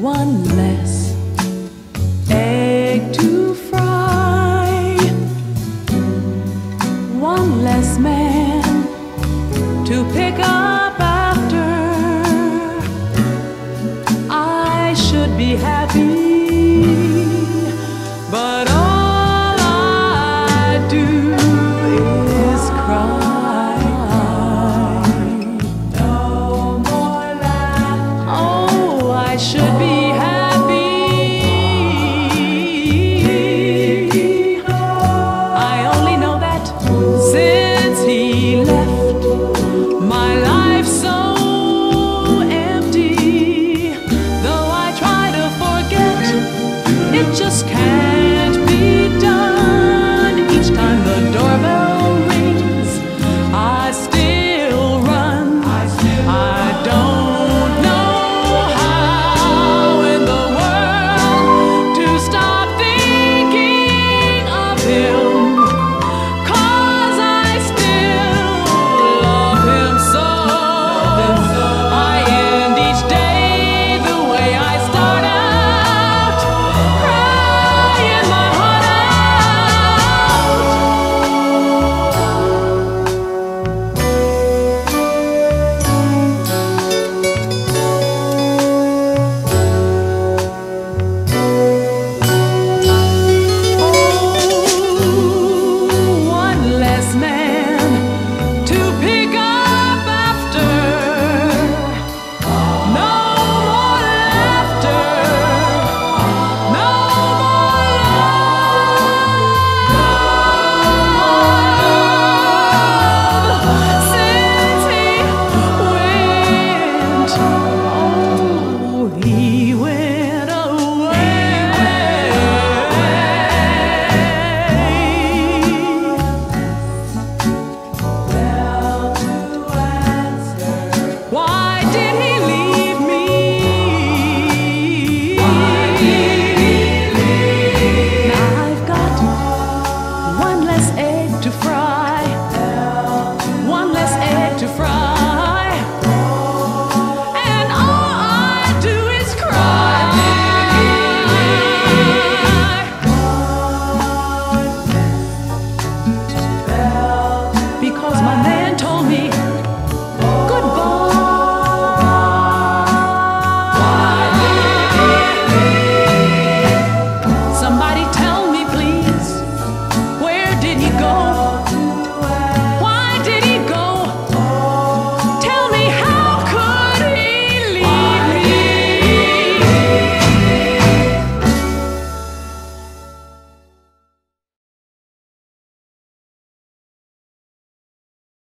one less egg to fry, one less man to pick up.